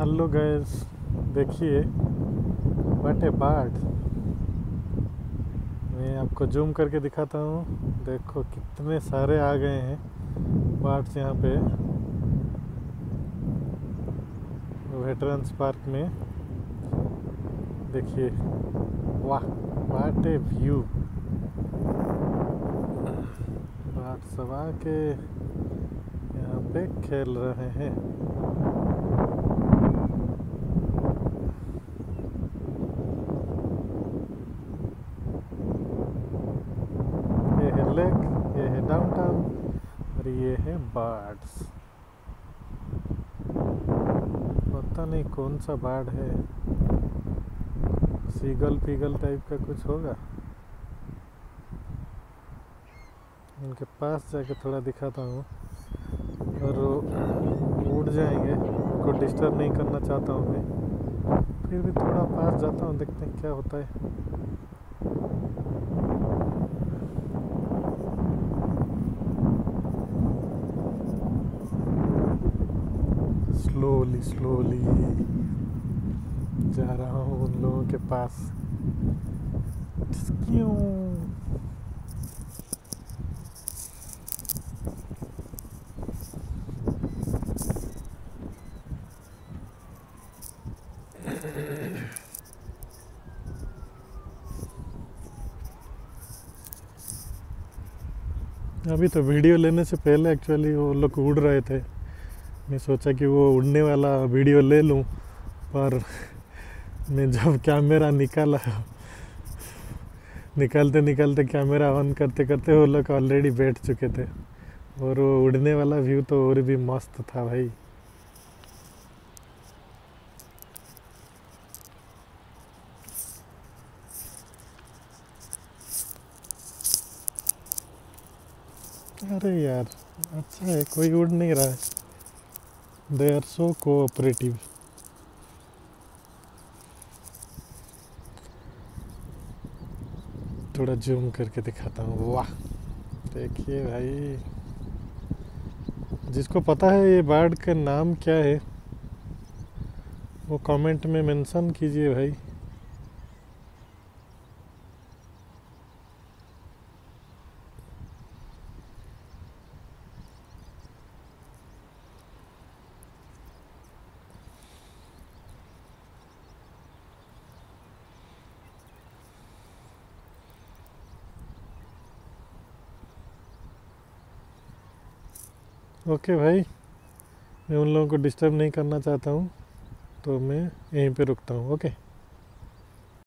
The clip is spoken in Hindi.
हेलो गैस देखिए व्हाट ए बर्ड मैं आपको जूम करके दिखाता हूँ। देखो कितने सारे आ गए हैं बर्ड्स यहाँ पे। वेटरन्स पार्क में। देखिए, वाह व्हाट ए व्यू बर्ड सब आके यहाँ पे खेल रहे हैं। ये है लेक ये है डाउनटाउन और ये है बर्ड्स पता नहीं कौन सा बर्ड है। सीगल पीगल टाइप का कुछ होगा? उनके पास जाके थोड़ा दिखाता हूँ। और वो उड़ जाएँगे। उनको डिस्टर्ब नहीं करना चाहता हूँ मैं। फिर भी थोड़ा पास जाता हूँ, देखते हैं क्या होता है। स्लोली स्लोली जा रहा हूँ उन लोगों के पास। क्यों? अभी तो वीडियो लेने से पहले एक्चुअली वो लोग उड़ रहे थे। मैं सोचा कि वो उड़ने वाला वीडियो ले लूँ, पर मैं जब कैमरा निकाला निकालते निकालते कैमरा ऑन करते करते वो लोग ऑलरेडी बैठ चुके थे, और वो उड़ने वाला व्यू तो और भी मस्त था भाई। अरे यार अच्छा है, कोई उड़ नहीं रहा है। दे are so cooperative थोड़ा जूम करके दिखाता हूँ। वाह, देखिए भाई। जिसको पता है ये बर्ड का नाम क्या है, वो कमेंट में मेंशन कीजिए भाई। ओके भाई। मैं उन लोगों को डिस्टर्ब नहीं करना चाहता हूँ तो मैं यहीं पे रुकता हूँ ओके